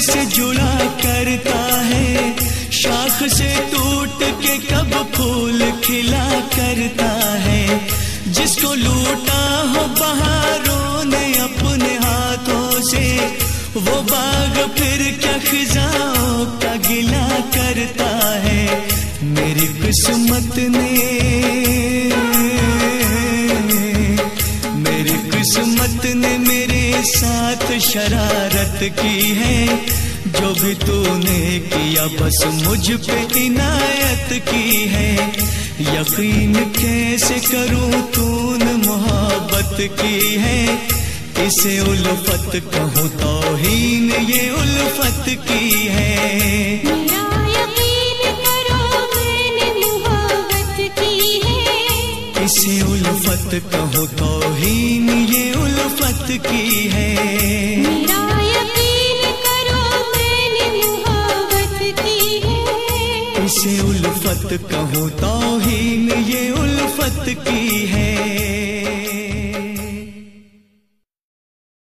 से जुड़ा करता है? शाख से टूट के कब फूल खिला करता है? जिसको लूटा हो बहारों ने अपने हाथों से, वो बाग फिर क्या खिजाओं का गिला करता है? मेरी किस्मत ने साथ शरारत की है। जो भी तूने किया, बस मुझ पे इनायत की है। यकीन कैसे करूँ तूने मोहब्बत की है? इसे उल्फत कहूँ, तोहीन ये उल्फत की है। उल्फत कहो तो ही ये उल्फत की है। मेरा यकीन करो मैंने मोहब्बत की है। इसे उल्फत कहो तो हीन ये उल्फत की है।